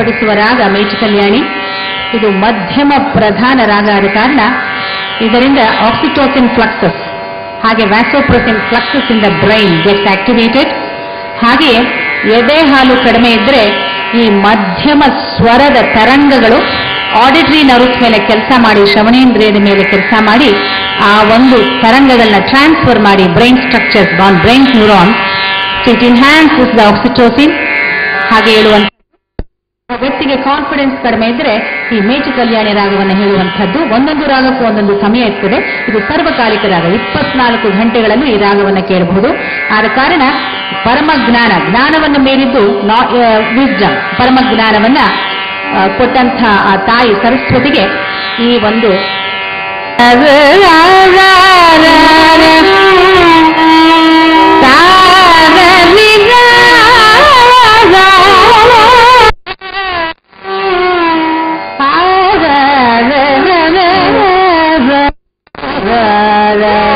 ಸಾದರಪಡಿಸುವ ರಾಗ ಮೇಚ ಕಲ್ಯಾಣಿ. ಇದು ಮಧ್ಯಮ ಪ್ರಧಾನ ರಾಗ ಆದ ಕಾರಣ ಇದರಿಂದ ಆಕ್ಸಿಟೋಸಿನ್ ಫ್ಲಕ್ಸಸ್ ಹಾಗೆ vasopressin fluxes in the brain gets activated ಹಾಗೆಯೇ ಎದೆ ಹಾಲು ಕಡಿಮೆ ಇದ್ರೆ ಈ ಮಧ್ಯಮ ಸ್ವರದ ತರಂಗಗಳು ಆಡಿಟರಿ ನರ್ವ್ಸ್ ಮೇಲೆ ಕೆಲಸ ಮಾಡಿ ಶ್ರವಣೇಂದ್ರಿಯದ ಮೇಲೆ ಕೆಲಸ ಮಾಡಿ, ಆ ಒಂದು ತರಂಗಗಳನ್ನ ಟ್ರಾನ್ಸ್ಫರ್ ಮಾಡಿ brain structures Khan brain neuron it enhances the oxytocin ಹಾಗೆ ಹೇಳುವಂತ ವ್ಯಕ್ತಿಗೆ ಕಾನ್ಫಿಡೆನ್ಸ್ ಕಡಿಮೆ ಇದ್ರೆ ಈ ಮೇಚು ಕಲ್ಯಾಣಿ ರಾಗವನ್ನು ಹೇಳುವಂಥದ್ದು ಒಂದೊಂದು ರಾಗಕ್ಕೂ ಒಂದೊಂದು ಸಮಯ ಇರ್ತದೆ. ಇದು ಸರ್ವಕಾಲಿಕ ರಾಗ ಇಪ್ಪತ್ನಾಲ್ಕು ಗಂಟೆಗಳಲ್ಲೂ ಈ ರಾಗವನ್ನು ಕೇಳಬಹುದು. ಆದ ಕಾರಣ ಪರಮ ಜ್ಞಾನ ಜ್ಞಾನವನ್ನು ಮೀರಿದ್ದು ವಿಸ್ಡಮ್ ಪರಮ ಜ್ಞಾನವನ್ನ ಆ, ಕೊಟ್ಟಂಥ ಆ ತಾಯಿ ಸರಸ್ವತಿಗೆ ಈ ಒಂದು la la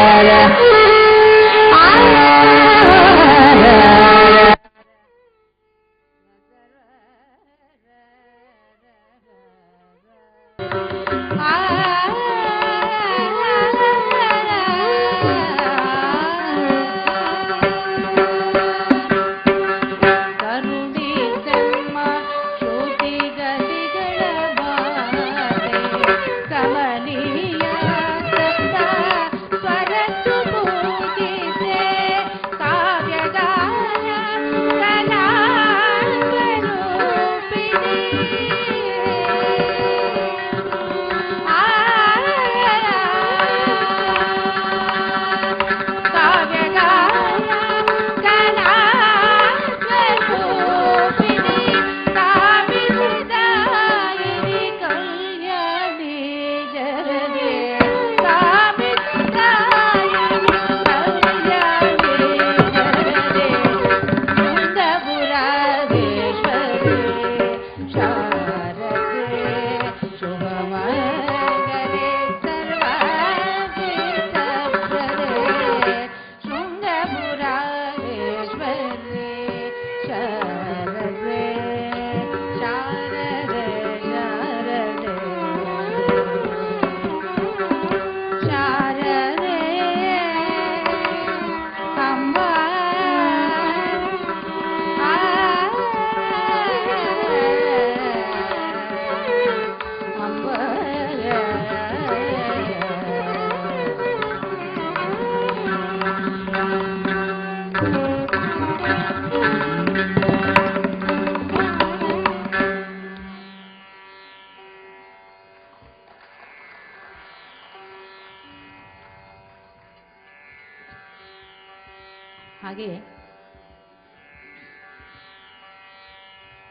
ಹಾಗೆ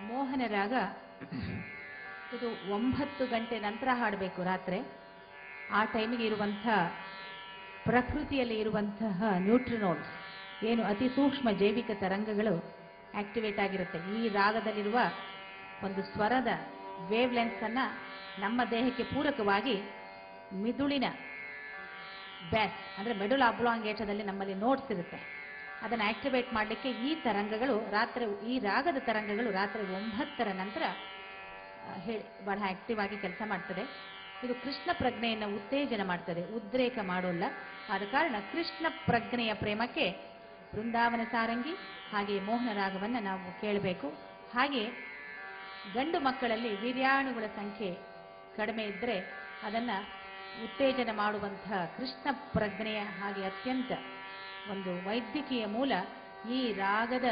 ಮೋಹನ ರಾಗ ಇದು ಒಂಬತ್ತು ಗಂಟೆ ನಂತರ ಹಾಡಬೇಕು ರಾತ್ರಿ. ಆ ಟೈಮಿಗೆ ಇರುವಂತಹ ಪ್ರಕೃತಿಯಲ್ಲಿ ಇರುವಂತಹ ನ್ಯೂಟ್ರಿನೋಲ್ಸ್ ಏನು ಅತಿ ಸೂಕ್ಷ್ಮ ಜೈವಿಕ ತರಂಗಗಳು ಆಕ್ಟಿವೇಟ್ ಆಗಿರುತ್ತೆ. ಈ ರಾಗದಲ್ಲಿರುವ ಒಂದು ಸ್ವರದ ವೇವ್ ಲೆನ್ಸ್ ಅನ್ನ ನಮ್ಮ ದೇಹಕ್ಕೆ ಪೂರಕವಾಗಿ ಮಿದುಳಿನ ಬ್ಯಾಸ್, ಅಂದ್ರೆ ಮೆಡುಲ್ ಅಬ್ಲಾಂಗೇಟದಲ್ಲಿ ನಮ್ಮಲ್ಲಿ ನೋಟ್ಸ್ ಇರುತ್ತೆ. ಅದನ್ನು ಆಕ್ಟಿವೇಟ್ ಮಾಡಲಿಕ್ಕೆ ಈ ತರಂಗಗಳು ರಾತ್ರಿ, ಈ ರಾಗದ ತರಂಗಗಳು ರಾತ್ರಿ ಒಂಬತ್ತರ ನಂತರ ಹೇಳಿ, ಬಹಳ ಆಕ್ಟಿವ್ ಆಗಿ ಕೆಲಸ ಮಾಡ್ತದೆ. ಇದು ಕೃಷ್ಣ ಪ್ರಜ್ಞೆಯನ್ನು ಉತ್ತೇಜನ ಮಾಡ್ತದೆ, ಉದ್ರೇಕ ಮಾಡೋಲ್ಲ. ಆದ ಕಾರಣ ಕೃಷ್ಣ ಪ್ರಜ್ಞೆಯ ಪ್ರೇಮಕ್ಕೆ ಬೃಂದಾವನ ಸಾರಂಗಿ ಹಾಗೆ ಮೋಹನ ರಾಗವನ್ನು ನಾವು ಕೇಳಬೇಕು. ಹಾಗೆ ಗಂಡು ಮಕ್ಕಳಲ್ಲಿ ವೀರ್ಯಾಣುಗಳ ಸಂಖ್ಯೆ ಕಡಿಮೆ ಇದ್ದರೆ ಅದನ್ನು ಉತ್ತೇಜನ ಮಾಡುವಂತಹ ಕೃಷ್ಣ ಪ್ರಜ್ಞೆಯ ಹಾಗೆ ಅತ್ಯಂತ ಒಂದು ವೈದ್ಯಕೀಯ ಮೂಲ ಈ ರಾಗದ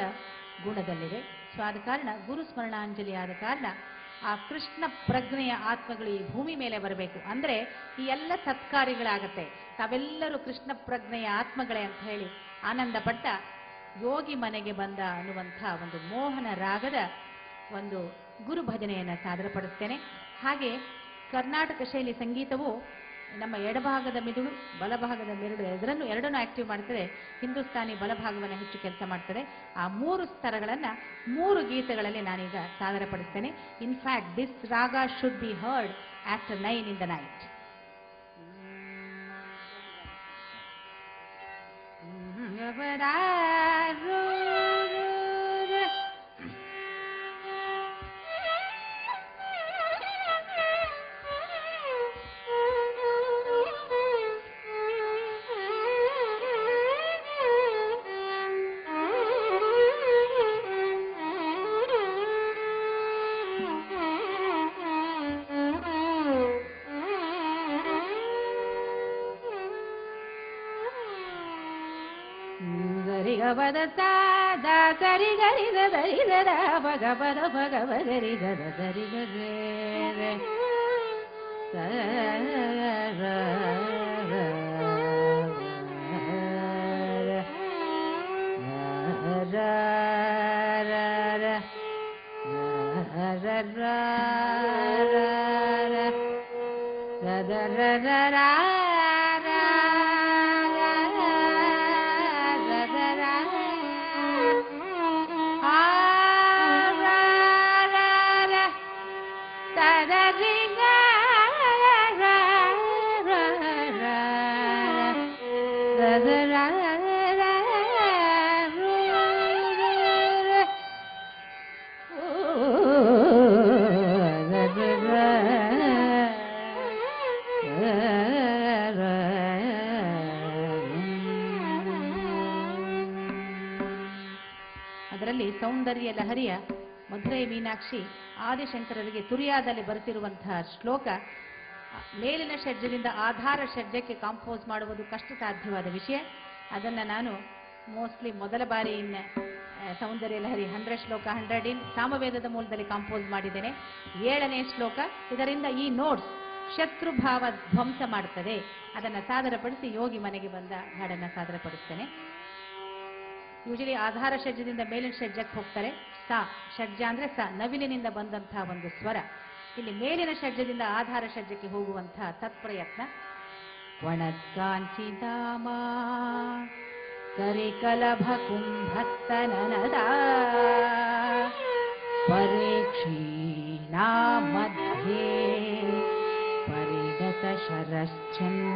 ಗುಣದಲ್ಲಿದೆ. ಸೊ ಆದ ಕಾರಣ ಗುರು ಸ್ಮರಣಾಂಜಲಿ ಆದ ಕಾರಣ ಆ ಕೃಷ್ಣ ಪ್ರಜ್ಞೆಯ ಆತ್ಮಗಳು ಈ ಭೂಮಿ ಮೇಲೆ ಬರಬೇಕು. ಅಂದ್ರೆ ಈ ಎಲ್ಲ ಸತ್ಕಾರ್ಯಗಳಾಗತ್ತೆ. ತಾವೆಲ್ಲರೂ ಕೃಷ್ಣ ಪ್ರಜ್ಞೆಯ ಆತ್ಮಗಳೇ ಅಂತ ಹೇಳಿ ಆನಂದ ಪಟ್ಟ ಯೋಗಿ ಮನೆಗೆ ಬಂದ ಅನ್ನುವಂಥ ಒಂದು ಮೋಹನ ರಾಗದ ಒಂದು ಗುರು ಭಜನೆಯನ್ನು ಸಾದರಪಡಿಸ್ತೇನೆ. ಹಾಗೆ ಕರ್ನಾಟಕ ಶೈಲಿ ಸಂಗೀತವು ನಮ್ಮ ಎಡಭಾಗದ ಮಿದುಳು ಬಲಭಾಗದ ಮೆರಡು ಎರಡರನ್ನು ಎರಡನ್ನು ಆಕ್ಟಿವ್ ಮಾಡ್ತದೆ ಹಿಂದೂಸ್ತಾನಿ ಬಲಭಾಗವನ್ನು ಹೆಚ್ಚು ಕೆಲಸ ಮಾಡ್ತದೆ ಆ ಮೂರು ಸ್ತರಗಳನ್ನ ಮೂರು ಗೀತೆಗಳಲ್ಲಿ ನಾನೀಗ ಸಾದರಪಡಿಸ್ತೇನೆ in fact this raga should be heard after nine in the night ಗರಿ ಭಗವದತ್ತ ಸರಿ ಗರಿದ ದರಿದರ ಭಗವದ ಭಗವ ಗರಿದರ ಸರಿಗರೇ ra ra ra ra ra ಸೌಂದರ್ಯ ಲಹರಿಯ ಮಧುರೈ ಮೀನಾಕ್ಷಿ ಆದಿಶಂಕರರಿಗೆ ತುರಿಯಾದಲ್ಲಿ ಬರುತ್ತಿರುವಂತಹ ಶ್ಲೋಕ, ಮೇಲಿನ ಷಡ್ಜದಿಂದ ಆಧಾರ ಷಡ್ಜಕ್ಕೆ ಕಾಂಪೋಸ್ ಮಾಡುವುದು ಕಷ್ಟ ಸಾಧ್ಯವಾದ ವಿಷಯ. ಅದನ್ನು ನಾನು ಮೋಸ್ಟ್ಲಿ ಮೊದಲ ಬಾರಿ ಇನ್ನ ಸೌಂದರ್ಯ ಲಹರಿ ಹಂಡ್ರೆಡ್ ಶ್ಲೋಕ ಹಂಡ್ರೆಡ್ ಇನ್ ಸಾಮವೇದದ ಮೂಲದಲ್ಲಿ ಕಾಂಪೋಸ್ ಮಾಡಿದ್ದೇನೆ. ಏಳನೇ ಶ್ಲೋಕ, ಇದರಿಂದ ಈ ನೋಟ್ಸ್ ಶತ್ರುಭಾವ ಧ್ವಂಸ ಮಾಡುತ್ತದೆ ಅದನ್ನು ಸಾದರಪಡಿಸಿ ಯೋಗಿ ಮನೆಗೆ ಬಂದ ಹಾಡನ್ನು ಸಾದರಪಡಿಸ್ತೇನೆ. ಯೂಶಲಿ ಆಧಾರ ಷಡ್ಜದಿಂದ ಮೇಲಿನ ಷಡ್ಜಕ್ಕೆ ಹೋಗ್ತಾರೆ. ಸ ಷಡ್ಜ ಅಂದ್ರೆ ಸ, ನವಿಲಿನಿಂದ ಬಂದಂತಹ ಒಂದು ಸ್ವರ. ಇಲ್ಲಿ ಮೇಲಿನ ಷಡ್ಜದಿಂದ ಆಧಾರ ಷಡ್ಜಕ್ಕೆ ಹೋಗುವಂತಹ ತತ್ಪ್ರಯತ್ನ. ವಣತ್ಕಾಂಚಿಧಾಮ ಕರಿಕಲಭ ಕುಂಭಸ್ತನನದ ಪರೀಕ್ಷೀಣಾ ಮಧ್ಯೆ ಪರಿಗತ ಶರಶ್ಚಂದ್ರವದನ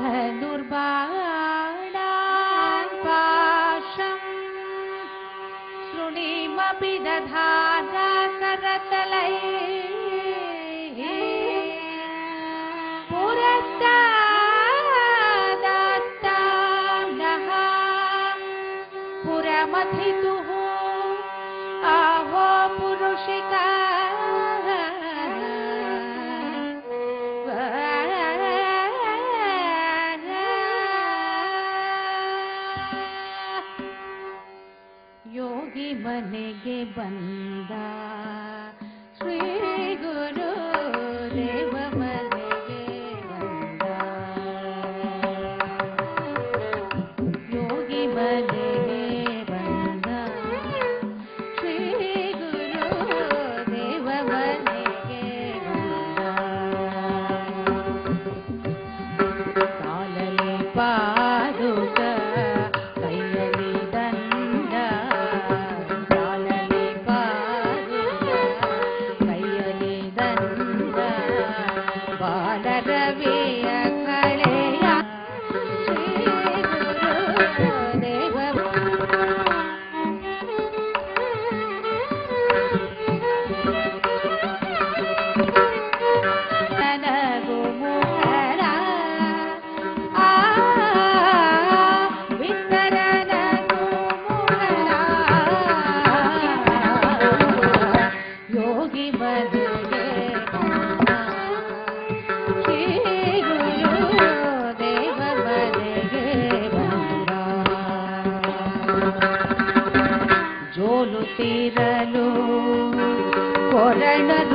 धनुर्बाणान् पाशम्। शृणीमपि दधाना करतलैः। पुरस्तादात्ताम्नः पुरमथितुः आहो पुरुषिका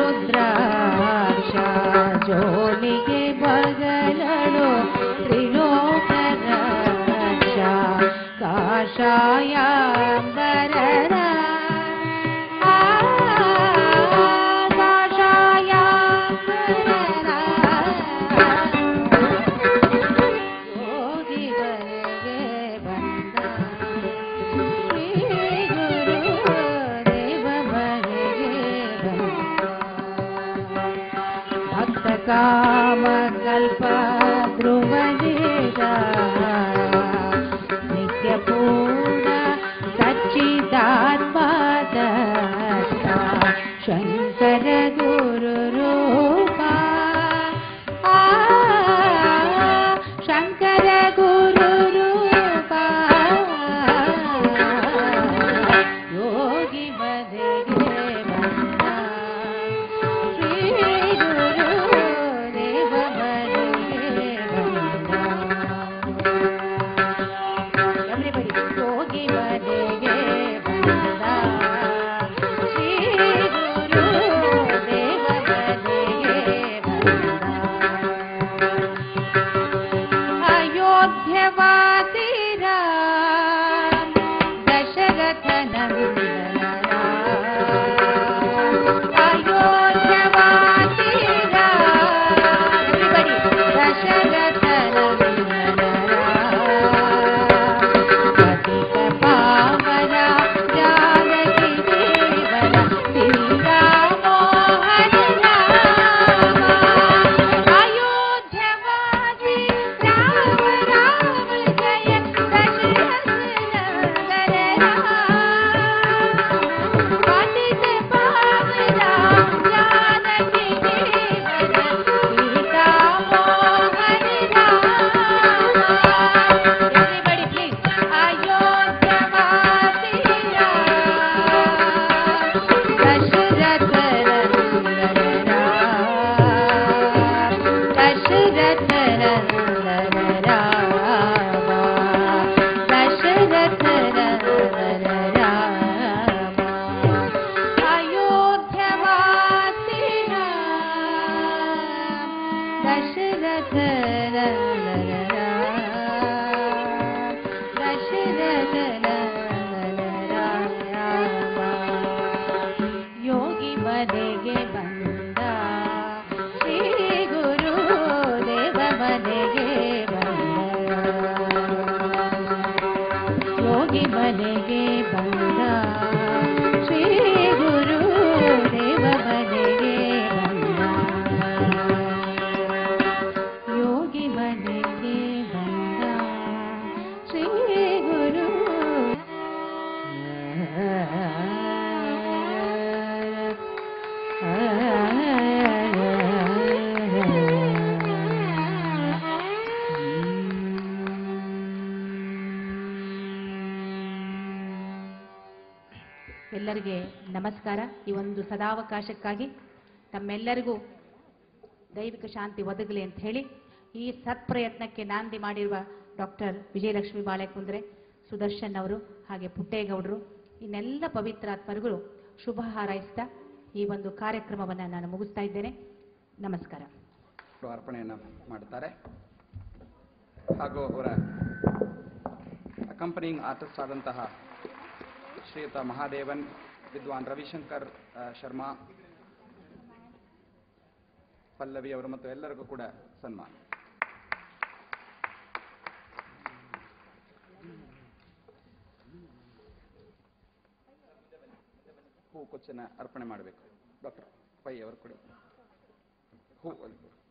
भाषा जोनि भगलो भाषा काशाया कामकल्पद्रुमदेरा ಎಲ್ಲರಿಗೆ ನಮಸ್ಕಾರ. ಈ ಒಂದು ಸದಾವಕಾಶಕ್ಕಾಗಿ ತಮ್ಮೆಲ್ಲರಿಗೂ ದೈವಿಕ ಶಾಂತಿ ಒದಗಲಿ ಅಂತ ಹೇಳಿ ಈ ಸತ್ಪ್ರಯತ್ನಕ್ಕೆ ನಾಂದಿ ಮಾಡಿರುವ ಡಾಕ್ಟರ್ ವಿಜಯಲಕ್ಷ್ಮಿ ಬಾಳೆಕುಂದ್ರೆ, ಸುದರ್ಶನ್ ಅವರು ಹಾಗೆ ಪುಟ್ಟೇಗೌಡರು, ಇನ್ನೆಲ್ಲ ಪವಿತ್ರಾತ್ಮರುಗಳು ಶುಭ ಹಾರೈಸ್ತಾ ಈ ಒಂದು ಕಾರ್ಯಕ್ರಮವನ್ನು ನಾನು ಮುಗಿಸ್ತಾ ಇದ್ದೇನೆ. ನಮಸ್ಕಾರ. ಅರ್ಪಣೆಯನ್ನು ಮಾಡುತ್ತಾರೆ. ಹಾಗೂ ಅವರ ಅಕಂಪನಿಂಗ್ ಆರ್ಟಿಸ್ಟ್ ಆದಂತಹ ಶ್ರೀಯುತ ಮಹಾದೇವನ್, ವಿದ್ವಾನ್ ರವಿಶಂಕರ್ ಶರ್ಮಾ, ಪಲ್ಲವಿ ಅವರು ಮತ್ತು ಎಲ್ಲರಿಗೂ ಕೂಡ ಸನ್ಮಾನ. ಹೂ ಕೊಚ್ಚನ ಅರ್ಪಣೆ ಮಾಡಬೇಕು. ಡಾಕ್ಟರ್ ಪೈ ಅವರು ಕೊಡಿ. ಹೂ ಅಲ್ಲಿ